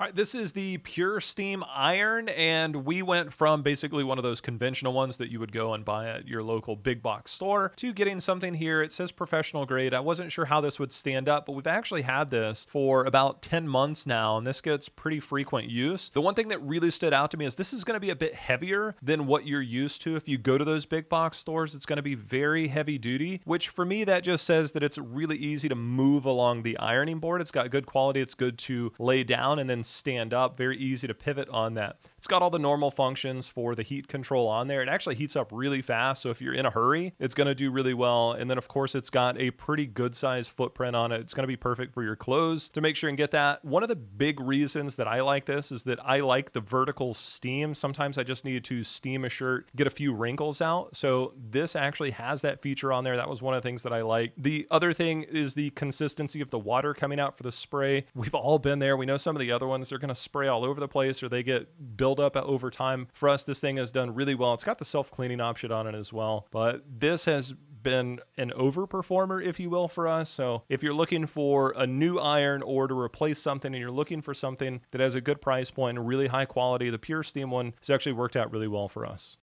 All right, this is the PurSteam Iron, and we went from basically one of those conventional ones that you would go and buy at your local big box store to getting something here. It says professional grade. I wasn't sure how this would stand up, but we've actually had this for about 10 months now, and this gets pretty frequent use. The one thing that really stood out to me is this is going to be a bit heavier than what you're used to. If you go to those big box stores, it's going to be very heavy duty, which for me, that just says that it's really easy to move along the ironing board. It's got good quality, it's good to lay down and then stand up, very easy to pivot on that. It's got all the normal functions for the heat control on there. It actually heats up really fast, so if you're in a hurry, it's going to do really well. And then, of course, it's got a pretty good size footprint on it. It's going to be perfect for your clothes to make sure and get that. One of the big reasons that I like this is that I like the vertical steam. Sometimes I just needed to steam a shirt, get a few wrinkles out. So this actually has that feature on there. That was one of the things that I like. The other thing is the consistency of the water coming out for the spray. We've all been there. We know some of the other ones, they're going to spray all over the place or they get build up over time. For us, this thing has done really well. It's got the self cleaning option on it as well, but this has been an overperformer, if you will, for us. So if you're looking for a new iron or to replace something and you're looking for something that has a good price point and really high quality, the PurSteam one has actually worked out really well for us.